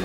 All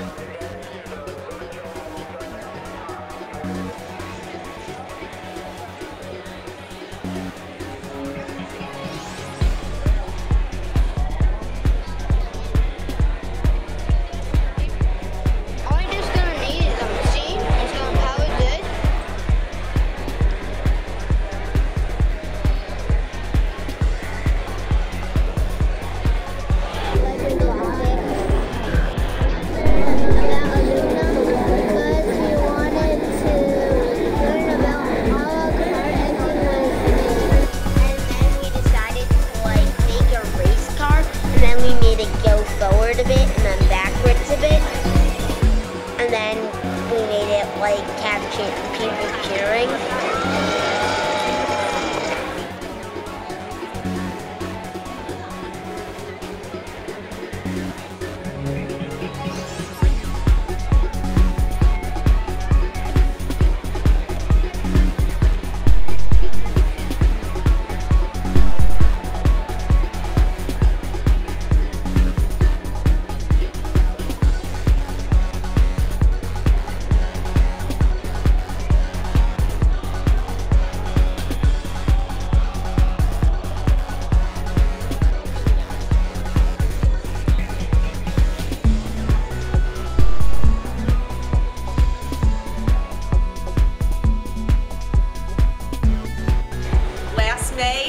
like capture people cheering.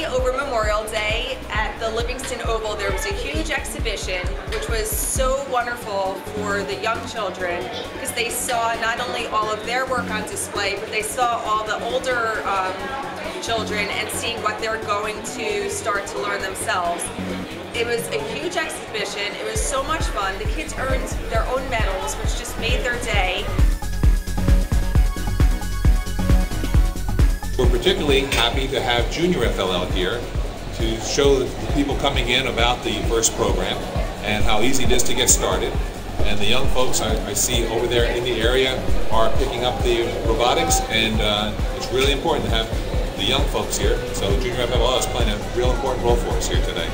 Over Memorial Day, at the Livingston Oval, there was a huge exhibition, which was so wonderful for the young children, because they saw not only all of their work on display, but they saw all the older um, children and seeing what they're going to start to learn themselves. It was a huge exhibition. It was so much fun. The kids earned their own medals, which just made their day. Particularly happy to have Junior FLL here to show the people coming in about the FIRST program and how easy it is to get started. And the young folks I, I see over there in the area are picking up the robotics and uh, it's really important to have the young folks here. So Junior FLL is playing a real important role for us here today.